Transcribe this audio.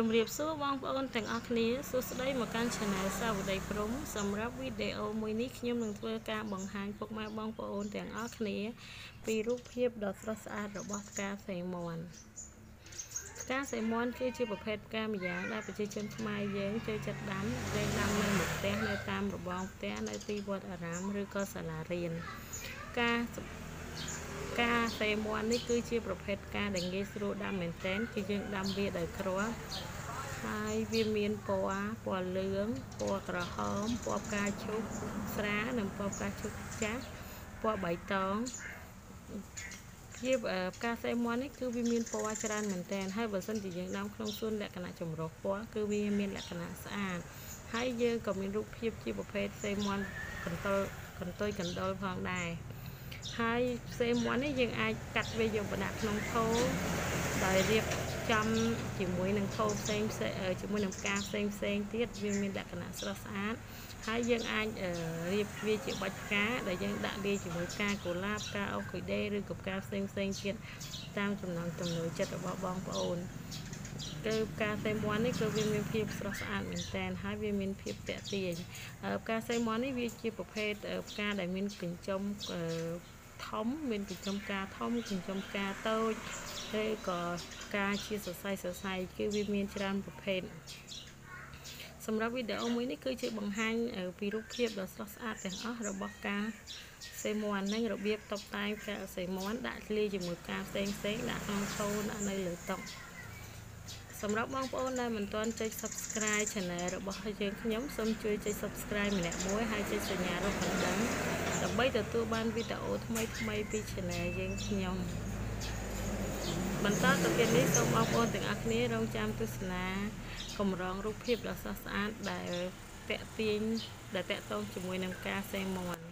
ជំរាបសួរបងប្អូនទាំងអស់គ្នាសួស្តីមកកាន់ Channel សាវតីព្រំសម្រាប់វីដេអូមួយនេះខ្ញុំនឹងធ្វើការបង្ហាញពុកម៉ែបងប្អូនទាំងអស់គ្នា ពីរូបភាពដ៏ស្រស់ស្អាតរបស់ផ្កាសីមាន់ផ្កាសីមាន់គឺជាប្រភេទផ្កាម្យ៉ាងដែលប្រជាជនខ្មែរយើងចូលចិត្តដាំលេងដាំនៅមុខផ្ទះនៅតាមរបងផ្ទះនៅទីវត្តអារាមឬក៏សាលារៀនកា រការសេមាន់នេះគឺជាប្រភេទការដែលងាយស្រួលដាំមែនទែនគឺយើងដាំវាដោយគ្រាប់ហើយវាមានពណ៌ពណ៌លឿងពណ៌ក្រហមពណ៌ផ្កាឈូកស្រាលនិងពណ៌ផ្កាឈូកចាស់ពណ៌បៃតងជាផ្កាសេមាន់នេះគឺវាមានពណ៌ច្រើនមែនទែនហើយបើសិនជាយើងដាំក្នុងសួនលក្ខណៈចម្រុះពណ៌គឺវាមានលក្ខណៈស្អាតហើយយើងក៏មានរូបភាពជាប្រភេទសេមាន់កន្តុលកន្ទុយកណ្ដុលផងដែរ ហើយផ្សេងមួយនេះយើងអាចកាត់វាយកបដាក់ក្នុងថូដោយរៀបចំជាមួយនឹងថូផ្សេងផ្សេងជាមួយនឹងផ្កាផ្សេងផ្សេងទៀតវាមានលក្ខណៈស្រស់ស្អាតហើយយើងអាចរៀបវាជាបាច់ផ្កាដែលយើងដាក់លាយជាមួយផ្កាកុលាបផ្កាអូខូដេឬក៏ផ្កាផ្សេងផ្សេងទៀតតាមចំណង់ចំណូលចិត្តរបស់បងប្អូនគឺផ្កាសេមន់នេះគឺវាមានភាពស្រស់ស្អាតមែនតើហើយវាមានភាពតាក់ទាញផ្កាសេមន់នេះវាជាប្រភេទផ្កាដែលមានកញ្ចុំ ធំមានកញ្ចុំផ្កាធំកញ្ចុំផ្កាតូចហើយក៏ផ្កាជាសរសៃសរសៃគឺវាមានច្រើនប្រភេទសម្រាប់វីដេអូមួយនេះគឺជាបង្ហាញពីរូបភាពដ៏ស្រស់ស្អាតទាំងអស់របស់ផ្កាសេមន់និងរបៀបតុបតែងផ្កាសេមន់ដាក់លាយជាមួយផ្កាផ្សេងផ្សេងដាក់ក្នុងថូដាក់នៅលើតុ សម្រាប់បងប្អូនដែលមិនទាន់ចុច Subscribe Channel របស់យើងខ្ញុំសូមជួយចុច Subscribe ម្នាក់មួយហើយចុចសញ្ញារូបកណ្ដឹងដើម្បីទទួលបានវីដេអូថ្មីថ្មីពី Channel យើងខ្ញុំបន្តទៅទៀតនេះសូមបងប្អូនទាំងអស់គ្នារងចាំទស្សនាកម្រងរូបភាពដ៏ស្រស់ស្អាតដែលតាក់ទាញដែលតាក់ទងជាមួយនឹងការសេមន់